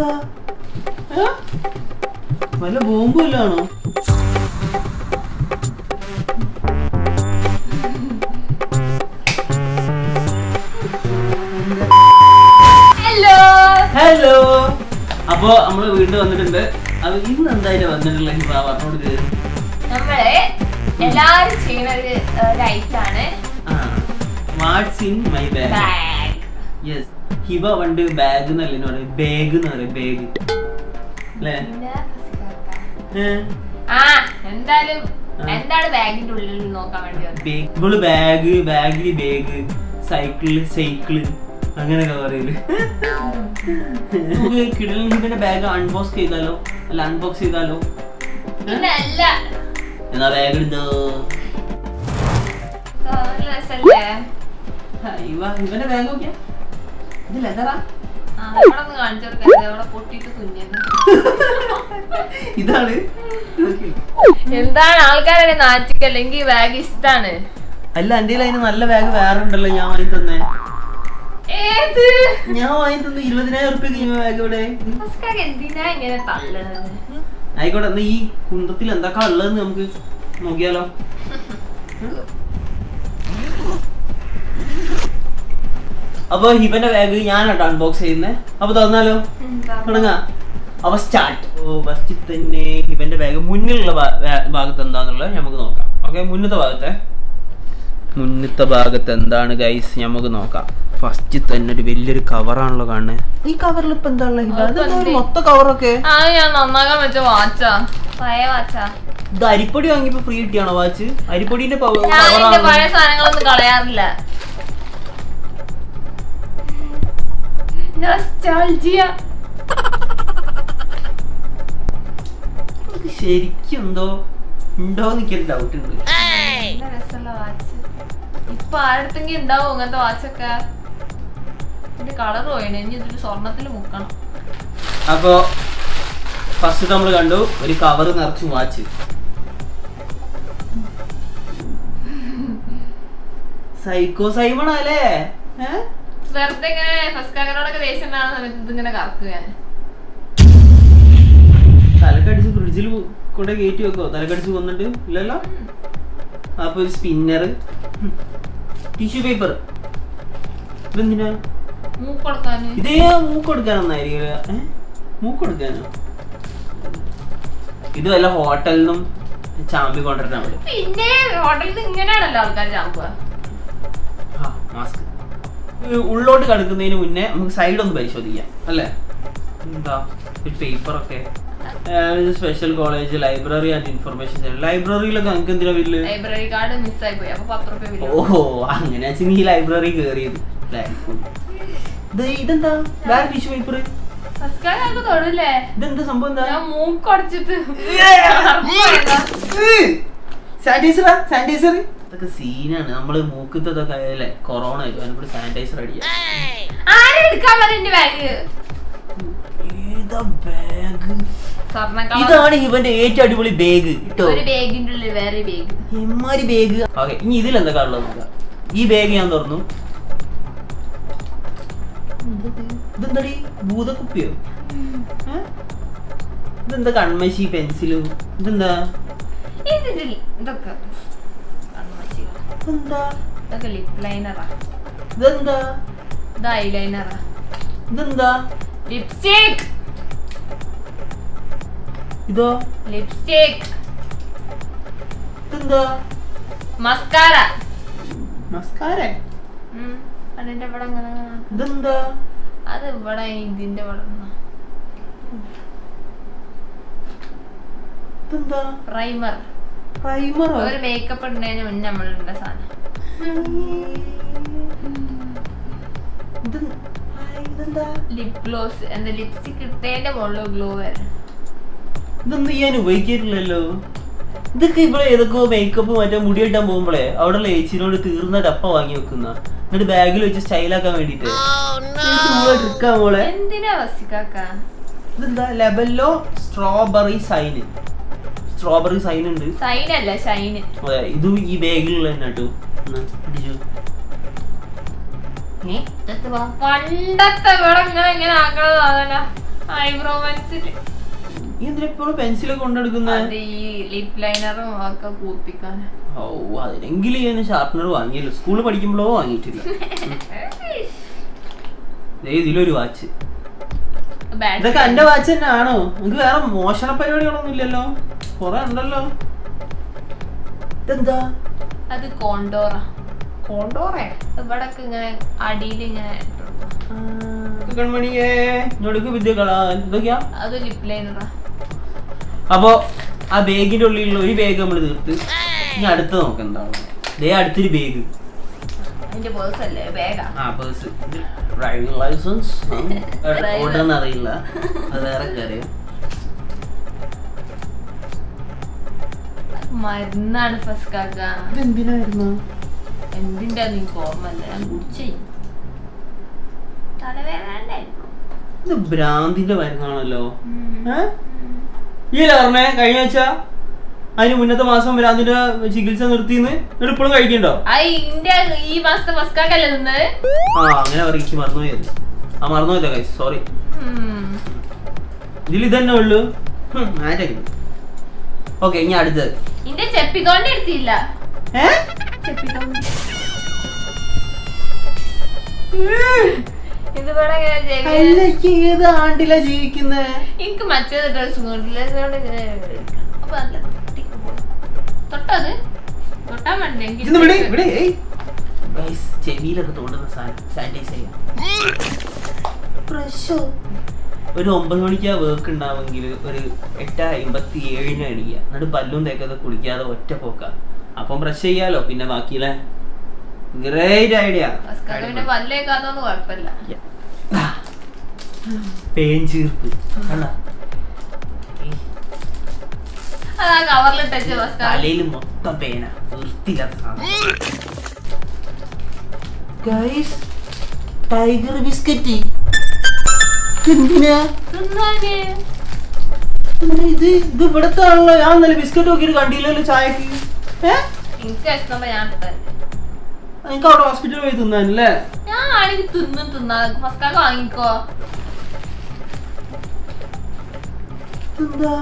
ഏ? വല്ല bomb വല്ലാണോ hello hello അപ്പൊ നമ്മൾ വീണ്ടും വന്നിട്ടുണ്ട്. അപ്പൊ ഇന്ന് എന്തായാലും വന്നിട്ടുള്ള പറഞ്ഞോട് നമ്മൾ എല്ലാരും ചെയ്യുന്ന ഒരു ഒരു ആണ്. What's in my bag yes Hiba പണ്ട് ബാഗ് എന്നല്ലേ പറയും ബാഗ് എന്ന് പറയും ബാഗ് അല്ലേ? ഇവൾ ബാഗ് ബാഗിൽ ബാഗ് സൈക്കിൾ സൈക്കിൾ അങ്ങനെയൊക്കെ പറയൽ. നമുക്ക് കിടലിൻ ഹിബിന്റെ ബാഗ് അൺബോക്സ് ചെയ്താലോ? അല്ല അൺബോക്സ് ചെയ്താലോ? എന്നാ ബാഗ് എടുത്തോ? ഇവന്റെ ബാഗ് നോക്കിയാ? ഇത് ലെതറാ ഇതാണ്. എന്താണ്? ആൾക്കാരെ നാറ്റിക്കല്ലെങ്കിൽ ബാഗ് ഇഷ്ടാണ്. അല്ല എന്റെ അതിന് നല്ല ബാഗ് വേറെ ഉണ്ടല്ലോ. ഞാൻ വാങ്ങി തന്നെ. ഏത്? ഞാൻ വാങ്ങി തന്നെ. ഇരുപതിനായിരം റുപ്യ ബാഗ് ഇവിടെ. ആയിക്കോട്ടെ എന്നാ ഈ കുന്തത്തിൽ എന്തൊക്കെ ഉള്ളതെന്ന് നമുക്ക് നോക്കിയാലോ. അപ്പൊ ഹിബന്റെ ബാഗ് ഞാനാട്ടോ അൺബോക്സ് ചെയ്യുന്നത് അപ്പൊ തന്നാലോ തുടങ്ങാ. അപ്പൊ സ്റ്റാർട്ട് ഓ ഫസ്റ്റ് തന്നെ ഹിബന്റെ ബാഗ് മുന്നിലുള്ള ഭാഗത്ത് എന്താന്നുള്ളത് നമുക്ക് നോക്കാം. ഓക്കെ മുന്നത്തെ ഭാഗത്തെ. മുന്നത്തെ ഭാഗത്ത് എന്താണ് ഗൈസ് നമുക്ക് നോക്കാം. ഫസ്റ്റ് തന്നെ ഒരു വലിയൊരു കവറാണല്ലോ കാണുന്നത് ഈ കവറിൽ ഇപ്പൊ എന്താ? അതെന്ത്? മൊത്തം കവറൊക്കെ ഇത് അരിപ്പൊടി വാങ്ങിയപ്പോ ഫ്രീ കിട്ടിയാണോ വാച്ച് അരിപ്പൊടിന്റെ ഞാൻ സാധനങ്ങളൊന്നും ശരിക്കും എന്തോ ഉണ്ടോ എനിക്കൊരു ഡൗട്ട് ഉണ്ട്. ഇപ്പൊ ആരടുത്തെങ്കിലും ഉണ്ടാവും അങ്ങനത്തെ വാച്ചൊക്കെ ഇതിന്റെ കളർ പോയിന്. ഇനി ഇതിൽ സ്വർണത്തിൽ മുക്കണം. അപ്പോ ഫസ്റ്റ് നമ്മൾ കണ്ടു ഒരു കവർ നിറച്ച് വാച്ച് സൈക്കോ സൈമണല്ലേ അല്ലേ ഏ? വെറുതെ ഇങ്ങനെ ഫസ്കാക്കനോടൊക്കെ ദേഷ്യം ഉണ്ടാകുന്ന സമയത്ത് ഇതിങ്ങനെ കറക്കുക. ഞാൻ തലക്കടിച്ച് ഫ്രിഡ്ജിൽ കൂടെ കയറ്റി വെക്കോ? തലക്കടിച്ച് കൊന്നിട്ട്? ഇല്ലല്ലോ? അപ്പൊ ഒരു സ്പിന്നർ ടിഷ്യൂ പേപ്പർ. ഇതെന്തിനാ? ഇതേ മൂക്കൊടുക്കാനൊന്നായിരിക്കും മൂക്കൊടുക്കാനോ? ഇത് വല്ല ഹോട്ടലിൽ നിന്നും ചാമ്പി കൊണ്ടിട്ടാണ് പിന്നെ ഹോട്ടലിൽ നിന്ന് ഇങ്ങനെയാണല്ലോ ആൾക്കാർ ചാമ്പുക. മാസ്ക് ഉള്ളോട്ട് കടക്കുന്നതിന് മുന്നേ നമുക്ക് സൈഡ് ഒന്ന് പരിശോധിക്കാം. അല്ലേ? എന്താ? ഒരു പേപ്പറൊക്കെ special college library and information ലൈബ്രറിയിലൊക്കെ നമുക്ക് എന്തിനാ ബില്ല് ലൈബ്രറി കാർഡ് മിസ്സായി പോയി. അപ്പൊ പത്ത് റുപ്യ ഓഹോ അങ്ങനെ വെച്ചാൽ ഈ ലൈബ്രറി? ഇത് ഇതെന്താ? വേറെ ടിഷ്യൂ പേപ്പർ ഇതെന്താ സംഭവം എന്താ? മൂക്കൊടച്ചിട്ട് സാനിറ്റൈസറാ? സാനിറ്റൈസർ? ഇതൊക്കെ സീനാണ് നമ്മൾ മൂക്കത്തൊക്കെ അല്ലേ കൊറോണ വരും അതിനെക്കൂടി സാനിറ്റൈസർ അടിക്കാം. ഇതാണ് ഇവന്റെ ഏറ്റവും അടിപൊളി ബാഗ് കേട്ടോ എമ്മാരി ബാഗ് ഓക്കെ ഇനി ഇതിൽ എന്തൊക്കെ ഉള്ളത് നോക്കാം ഈ ബാഗ് ഞാൻ തുറന്നു. ഇതെന്താടി? ഭൂതക്കുപ്പിയോ? ഇതെന്താ കൺമശി പെൻസിലും? ഇതെന്താ? ഇതൊക്കെ. ഇതെന്താ ഇതൊക്കെ ലിപ് ലൈനറാ ഇതെന്താ ഇത് ഐലൈനറാ ഇതെന്താ ലിപ്സ്റ്റിക് ഇതോ? ലിപ്സ്റ്റിക് ഇതെന്താ മസ്കാര മസ്കാര അതിന്റെ ഇവിടെ. ഇതെന്താ അത് ഇവിടെ ഇതിന്റെ ഇവിടെ ഇതെന്താ പ്രൈമർ പ്രൈമറോ ഒരു മേക്കപ്പ് ഇടുന്നതിന് മുന്നേ നമ്മളുടെ സാധനം. ഇത് ഇതെന്താ? ലിപ് ഗ്ലോസ് എന്താ ലിപ്സ്റ്റിക് ഇട്ടേന്റെ മുകളിൽ ഗ്ലോ വരും. ഇതൊന്നും ഞാൻ ഉപയോഗിക്കാറില്ലല്ലോ ഇതൊക്കെ ഇവിടെ ഏതൊക്കെ മേക്കപ്പ് മറ്റേ മുടി കെട്ടാൻ പോകുമ്പോഴേ അവിടെയുള്ള ഏച്ചിനോട് തീർന്ന ഡപ്പ വാങ്ങി വെക്കുന്ന. എന്നിട്ട് ബാഗിൽ വെച്ച് സ്റ്റൈലാക്കാൻ വേണ്ടിട്ട്. ട്രിക്കാ മോളെ. എന്തിനാ ഇതെന്താ? ലെബല്ലോ സ്ട്രോബെറി സൈന് സ്ട്രോബെറി സൈൻ ഉണ്ട്. സൈൻ അല്ല ഷൈൻ ഇത് ഈ ബാഗിലുള്ള തന്നെ കേട്ടോ. എന്നാ, പിടിച്ചോ. പണ്ടത്തെ ഇവിടെ ഇങ്ങനെ ഇങ്ങനെ ആക്കണ സാധന ഐബ്രോ പെൻസിൽ ഈ എന്തിനാ എപ്പോഴും പെൻസിലൊക്കെ കൊണ്ടെടുക്കുന്നത്? ഈ ലിപ് ലൈനറും ഒക്കെ കൂപ്പിക്കാൻ ഓ അതിനെങ്കിലും ഞാൻ ഷാർപ്പനർ വാങ്ങിയല്ലോ. സ്കൂളിൽ പഠിക്കുമ്പോഴോ വാങ്ങിയിട്ടില്ല. ഇതിലൊരു വാച്ച് ഇതൊക്കെ എന്റെ വാച്ച് തന്നെ ആണോ നിങ്ങക്ക് വേറെ മോഷണ പരിപാടികളൊന്നും ഇല്ലല്ലോ? കൊറേ ഉണ്ടല്ലോ. ഇതെന്താ? അത് കോണ്ടോറ. കോണ്ടോറേ? ഇവിടൊക്കെ ഇങ്ങനെ അടിയിൽ ഇങ്ങനെ. കൺമണിയേ ഞൊടുക്ക് വിദ്യകളാ എന്തൊക്കെയാ അത് ലിപ് ലൈനറാ അപ്പോ ആ ബാഗിന്റെ ഉള്ളിലുള്ള ഒരു ബാഗ് നമ്മൾ തീർത്ത്. ഇനി അടുത്ത് നോക്കാം എന്താണ് ദേ അടുത്തൊരു ബാഗ്. അതിന്റെ പേഴ്സ് അല്ലേ? ബാഗാ ആ? പേഴ്സ് ഡ്രൈവിംഗ് ലൈസൻസ് അറിയില്ല അത് വേറെ കാര്യം. മരുന്നാണ് ഫസ്കാക്ക എന്തിനായിരുന്നു എന്തിന്റെ നിനക്ക് ഓർമ്മല്ല ഞാൻ കുടിച്ചേ. ഇത് ഭ്രാന്തിന്റെ മരുന്നാണല്ലോ? ഈ പറഞ്ഞേ കഴിഞ്ഞ വെച്ച അതിന് മുന്നത്തെ മാസം ഭ്രാന്തിന്റെ ചികിത്സ നിർത്തിന്ന് എന്നിട്ട് ഇപ്പോഴും കഴിക്കണ്ടോ ഈ മാസത്തെ ഫസ്കാക്കല്ലേ ആ അങ്ങനെ പറയും മറന്നുപോയത് ആ മറന്നുപോയില്ല സോറി ഇതിൽ ഇതന്നെ ഉള്ളു. ആരൊക്കെ ഓക്കെ ഇനി അടുത്തത്. ഇന്റെ ചെപ്പിതോണ്ട് എടുത്തില്ല. ഏത് ആണ്ടിലാ ജീവിക്കുന്നേ? എനിക്ക് മറ്റേത് ഡ്രസ്. തൊട്ടത് തൊട്ടാൻ വേണ്ടി ചെവിയിലൊക്കെ തോണ്ടുന്ന സാനിറ്റൈസ് ചെയ്യാം. ഓ? ഒരു ഒമ്പത് മണിക്കാ വർക്ക് ഉണ്ടാവുമെങ്കിൽ ഒരു എട്ട് അമ്പത്തി ഏഴിന് അടിക്കുക എന്നിട്ട് പല്ലും തേക്കാതെ കുളിക്കാതെ ഒറ്റ പോക്ക അപ്പം ബ്രഷ് ചെയ്യാലോ? പിന്നെ ബാക്കിയില്ലേ ഗ്രേറ്റ് ഐഡിയ പേഞ്ചീർപ്പ് തലയിൽ മൊത്തം പേന വൃത്തിയില്ലാത്ത ടൈഗർ ബിസ്ക്കറ്റ് എന്തിനാ ഇത് ഇത് ഇവിടത്തെ ആണല്ലോ ഞാൻ നല്ല ബിസ്ക്കറ്റ് നോക്കിയിട്ട് കണ്ടില്ലല്ലോ ചായക്ക്. എനിക്ക് അവിടെ ഹോസ്പിറ്റലിൽ പോയി തിന്നാനല്ലേ? ഞാൻ ആണെങ്കിൽ തിന്നും തിന്നാ. ഫസ്കാക്ക വാങ്ങിക്കോ. എന്താ?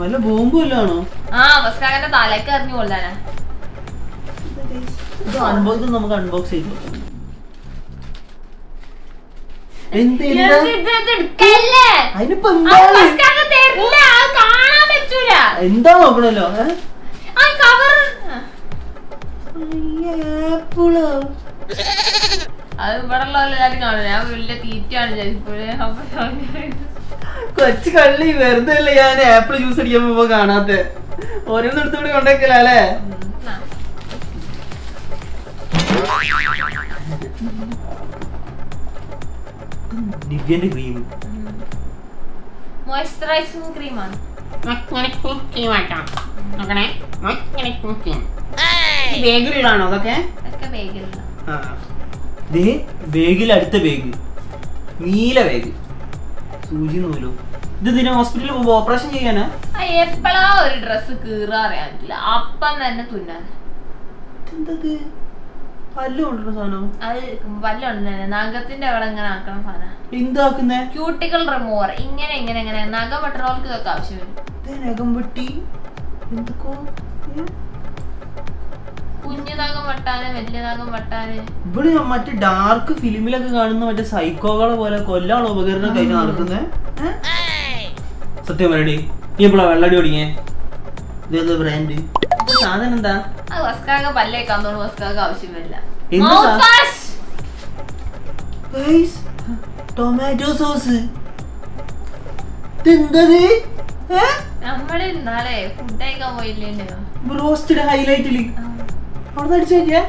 വല്ല ബോംബും വല്ലാണോ ആ ഫസ്കാക്കന്റെ തലക്ക് എറിഞ്ഞു കൊള്ളാനാ. ഇത് അൺബോക്സ് നമുക്ക് അൺബോക്സ് ചെയ്ത് നോക്കാം. എന്താ നോക്കണല്ലോ? ആപ്പിളോ? അത് ഇവിടെ കാണും. ഞാൻ വലിയ തീറ്റയാണ് കൊച്ചു കള്ളി വെറുതെ അല്ലേ ഞാൻ ആപ്പിൾ ജ്യൂസ് അടിക്കാൻ പോകുമ്പോ കാണാത്തെ? ഓരോന്ന് എടുത്തോണ്ട് കൊണ്ടേക്കല്ലേ ഉം, ആ. ദിവ്യന്റെ ക്രീം മോയ്സ്ചറൈസിംഗ് ക്രീമാണ് ബേഗിലാണോ അതൊക്കെ? ഒക്കെ ബേഗിലുള്ള ദേ ബേഗിൽ അടുത്ത ബേഗ് നീല ബേഗ് സൂചി നൂലോ. ഇത് ഇതിനെ ഹോസ്പിറ്റലിൽ പോകുമ്പോ ഓപ്പറേഷൻ ചെയ്യാനാ? ആ എപ്പോഴാ ഒരു ഡ്രസ്സ് കീറാ അറിയാൻ പറ്റില്ല. അപ്പം തന്നെ തുന്നാൻ. ഇതെന്തത്? നഖത്തിന്റെ അവിടെ ഇങ്ങനെ ആക്കണ സാധനം. എന്താക്കുന്നേ? ക്യൂട്ടിക്കൽ റിമൂവർ ഇങ്ങനെ ഇങ്ങനെ ഇങ്ങനെ. നഖം വെട്ടണവർക്ക് ഇതൊക്കെ ആവശ്യം വരും നഖം വെട്ടി. എന്തൊക്കെ? ഏ? കുഞ്ഞു നഖം വെട്ടാന് വലിയ നഖം വെട്ടാന്. ഇവിടെ മറ്റേ ഡാർക്ക് ഫിലിമിലൊക്കെ കാണുന്ന മറ്റേ സൈക്കോകളെ പോലെ കൊല്ലാണോ ഉപകരണം കഴിഞ്ഞ് നടക്കുന്നേ? സത്യം പറയടി. നീ എപ്പോഴാ വെള്ളടി ഓടിങ്ങേ ഇതേത് ബ്രാൻഡ് സാധനം എന്താ? അത് പല്ലേക്കാൻ തോന്നുന്നു വസ്കാക ആവശ്യമില്ല. ടൊമാറ്റോ സോസ് നമ്മൾ ഇന്നാളെ ഫുഡ് കഴിക്കാൻ പോയില്ലേ ബ്രോസ്റ്റഡ് ഹൈലൈറ്റിൽ അവിടെ അടിച്ചാ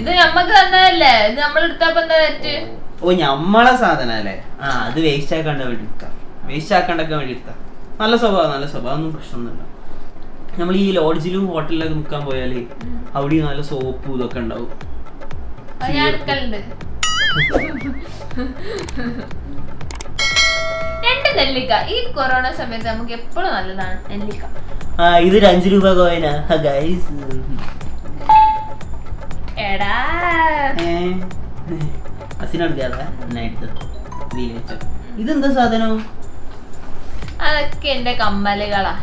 ഇത് നമ്മക്ക് തന്നതല്ലേ? ഇത് നമ്മൾ എടുത്തപ്പോ എന്താ തെറ്റ്? ഓ ഞമ്മളെ സാധന അല്ലേ? ആ അത് വേസ്റ്റ് ആക്കാണ്ട വേണ്ടി എടുക്കാം വേസ്റ്റ് ആക്കാണ്ടൊക്കെ വേണ്ടി എടുത്താം നല്ല സ്വഭാവം നല്ല സ്വഭാവം. ഒന്നും പ്രശ്നമൊന്നുമില്ല. നമ്മൾ ഈ ലോഡ്ജിലും ഹോട്ടലിലൊക്കെ നിൽക്കാൻ പോയാൽ അവിടെ നല്ല സോപ്പ് ഇതൊക്കെ ഉണ്ടാവും. രണ്ട് നെല്ലിക്ക. ഈ കൊറോണ സമയത്ത് നമുക്ക് എപ്പോഴും നല്ലതാണ് നെല്ലിക്ക. ആ ഇതൊരു അഞ്ചു രൂപ കോയിനാ ഗൈസ് എടാ. അസിനെടുക്കാതെ എന്നായിട്ട് നീ വെച്ചോ. ഇതെന്താ സാധനം? അതൊക്കെ എന്റെ കമ്മലുകളാ.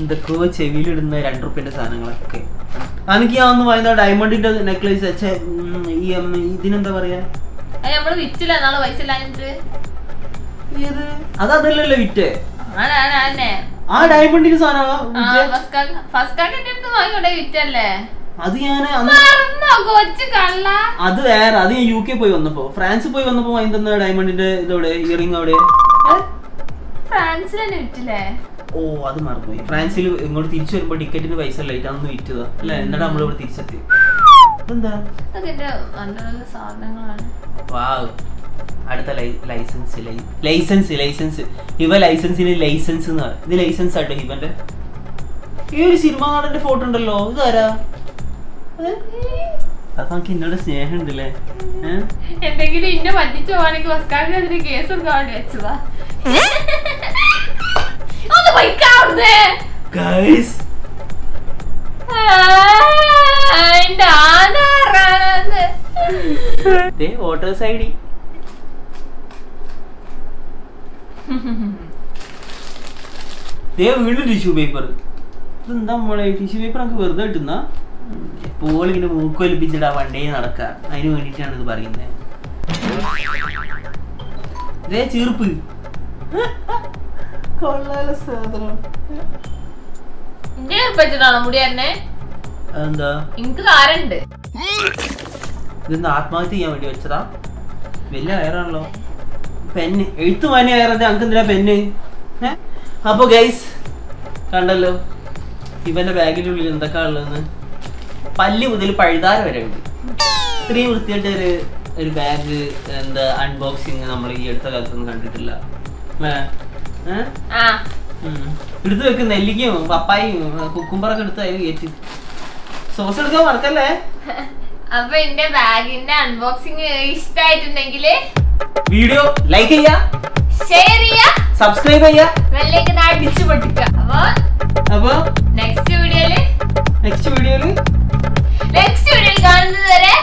എന്തൊക്കെയോ ചെവിയിലിടുന്ന രണ്ട് റുപ്യന്റെ സാധനങ്ങളൊക്കെ. എനിക്ക് ഞാൻ ഒന്ന് പറയുന്ന ഡയമണ്ടിന്റെ നെക്ലേസ് വെച്ച ഈ ഇതിനെന്താ പറയാ? അത് നമ്മൾ വിറ്റില്ല നാളെ പൈസ ഇല്ലാഞ്ഞിട്ട്. ഏത്? അത് അതല്ലല്ലോ വിറ്റ്. ആ ഡയമണ്ടിന്റെ സാധനം വിറ്റല്ലേ? അത് ഞാൻ അത് വേറെ അത് ഞാൻ യു കെ പോയി വന്നപ്പോ. ഫ്രാൻസ് പോയി വന്നപ്പോ വാങ്ങി തന്ന ഡയമണ്ടിന്റെ ഇതോടെ ഇയറിംഗ് അവിടെ. ഫ്രാൻസിലെ വിറ്റില്ലേ? ഓ അത് മറന്നുപോയി. ഫ്രാൻസിൽ ഇങ്ങോട്ട് തിരിച്ചു വരുമ്പോ ടിക്കറ്റിന് പൈസ ലൈറ്റ് അന്ന് വിറ്റത് അല്ലെ എന്നിട്ട് നമ്മൾ ഇവിടെ തിരിച്ചെത്തി എന്താ വാവ്. അടുത്ത ലൈസൻസ് ലൈസൻസ് ലൈസൻസ്. ഇവ ലൈസൻസിന് ലൈസൻസ് എന്ന് പറയും ഇത് ലൈസൻസ് ആട്ടോ ഇവന്റെ? ഈ ഒരു സിനിമ നടന്റെ ഫോട്ടോ ഉണ്ടല്ലോ ഇതാരാ? അത്? നമുക്ക് എന്നോട് സ്നേഹം ഉണ്ടല്ലേ എന്തെങ്കിലും ഇന്നെ പറ്റിച്ചു പോവാണെങ്കിൽ കേസ് കൊടുക്കാൻ വേണ്ടി വെച്ചതാ. ഒന്ന് god ഗൈസ് എന്റെ ആധാറാണെന്ന് ദേ വോട്ടേഴ്സ് ഐ ഡി. ദേ വീണ്ടും ടിഷ്യൂ പേപ്പർ ഇതെന്താ മോളെ? ടിഷ്യൂ പേപ്പർ നമുക്ക് വെറുതെ കിട്ടുന്ന എപ്പോഴും ഇങ്ങനെ മൂക്കൊലിപ്പിച്ചിട്ട് ആ വണ്ടേ നടക്കുക അതിന് വേണ്ടിയിട്ടാണ് ഇത് പറയുന്നത് ചീർപ്പ്. കൊള്ളാല സാധനം. വെച്ചിട്ടാണോ മുടി തന്നെ എന്താ എനിക്ക് കാരുണ്ട് ഇതെന്താ ആത്മഹത്യ ചെയ്യാൻ വേണ്ടി വെച്ചതാ. വലിയ വയറാണല്ലോ പെന്ന് എഴുത്തു മാനി വയറത് അങ്ക് എന്തിനാ പെന്ന്? അപ്പൊ ഗൈസ് കണ്ടല്ലോ ഇവന്റെ ബാഗിന്റെ ഉള്ളിൽ എന്തൊക്കെയാ ഉള്ളതെന്ന്? പല്ല് മുതൽ പഴുതാര വരെ ഉണ്ട്. ഇത്രയും വൃത്തിയായിട്ട് ഒരു ഒരു ബാഗ് എന്താ അൺബോക്സിങ് നമ്മൾ ഈ അടുത്ത കാലത്തൊന്നും കണ്ടിട്ടില്ല. എടുത്ത് വെക്കും നെല്ലിക്കും പപ്പായും കുക്കുംബറൊക്കെ എടുത്ത് അതിൽ കയറ്റി. സോസ് എടുക്കാൻ മറക്കല്ലേ? അപ്പൊ എന്റെ ബാഗിന്റെ അൺബോക്സിംഗ് ഇഷ്ടമായിട്ടുണ്ടെങ്കിൽ വീഡിയോ ലൈക്ക് ചെയ്യാ ഷെയർ ചെയ്യാ സബ്സ്ക്രൈബ് ചെയ്യാ. ബെല്ലേക്ക് അടിച്ചു പൊട്ടിക്ക അപ്പൊ അപ്പൊ നെക്സ്റ്റ് വീഡിയോയിൽ നെക്സ്റ്റ് വീഡിയോയിൽ നെക്സ്റ്റ് വീഡിയോയിൽ കാണുന്നത് വരെ